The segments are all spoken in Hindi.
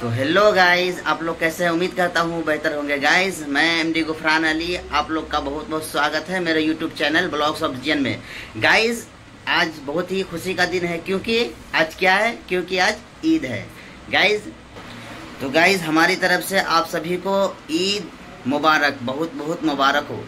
तो हेलो गाइस आप लोग कैसे हैं? उम्मीद करता हूँ बेहतर होंगे। गाइस मैं एम डी गुफरान अली, आप लोग का बहुत बहुत स्वागत है मेरे यूट्यूब चैनल ब्लॉग्स ऑफ़ जियन में। गाइस आज बहुत ही खुशी का दिन है क्योंकि आज क्या है? क्योंकि आज ईद है। गाइस तो गाइस हमारी तरफ़ से आप सभी को ईद मुबारक, बहुत बहुत मुबारक हो।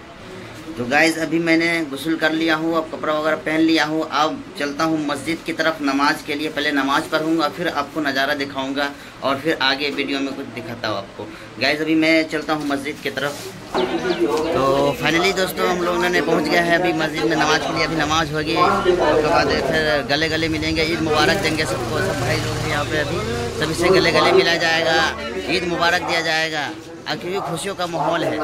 तो गाइज़ अभी मैंने गसल कर लिया हूँ, अब कपड़ा वगैरह पहन लिया हूँ। अब चलता हूँ मस्जिद की तरफ़, नमाज़ के लिए पहले नमाज़ पढ़ूँगा, फिर आपको नज़ारा दिखाऊँगा और फिर आगे वीडियो में कुछ दिखाता हूँ आपको। गाइज़ अभी मैं चलता हूँ मस्जिद की तरफ़। तो फाइनली दोस्तों, हम लोगों ने पहुँच गया है अभी मस्जिद में नमाज़ के लिए अभी नमाज़ होगी उसके बाद फिर गले गले मिलेंगे, ईद मुबारक देंगे सबको, सब भाई लोग यहाँ पे अभी। सभी से गले गले मिला जाएगा, ईद मुबारक दिया जाएगा। क्योंकि खुशियों का माहौल है।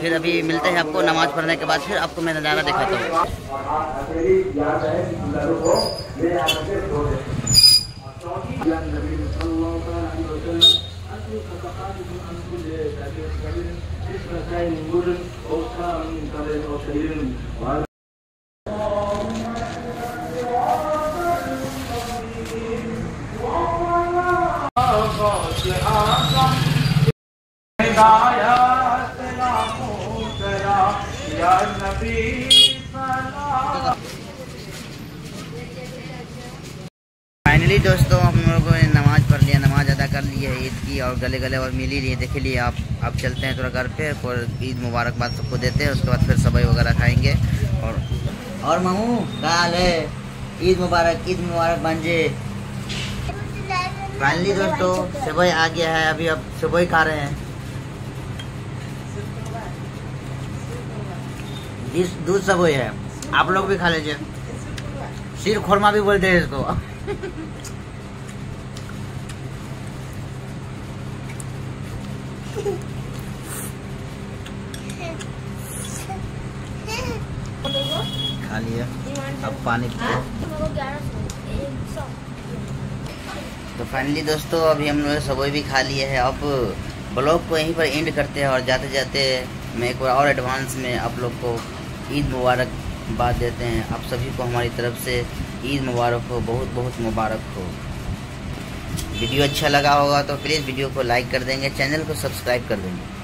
फिर अभी मिलते हैं आपको नमाज़ पढ़ने के बाद, फिर आपको मैं नज़ारा दिखाता हूँ। फाइनली दोस्तों, हम लोगों ने नमाज़ पढ़ लिया, नमाज़ अदा कर ली है, ईद की और गले गले और मिली लिए देख लिए आप अब चलते हैं थोड़ा घर पे और ईद मुबारकबाद सबको देते हैं, उसके बाद फिर सबाई वगैरह खाएँगे। और और मामू, काल है। ईद मुबारक ईद मुबारक बंजे फाइनली दोस्तों सुबह आ गया है, अभी अब सुबह खा रहे हैं। इस दूध सब है। आप लोग भी खा लीजिए। सिर खोरमा भी बोलते हैं इसको। खा लिया अब पानी तो फाइनली दोस्तों, अभी हम लोग सबोई भी खा लिए है। अब ब्लॉग को यहीं पर एंड करते हैं और जाते जाते मैं एक बार और एडवांस में आप लोग को ईद मुबारकबाद देते हैं। आप सभी को हमारी तरफ़ से ईद मुबारक हो, बहुत बहुत मुबारक हो। वीडियो अच्छा लगा होगा तो प्लीज़ वीडियो को लाइक कर देंगे, चैनल को सब्सक्राइब कर देंगे।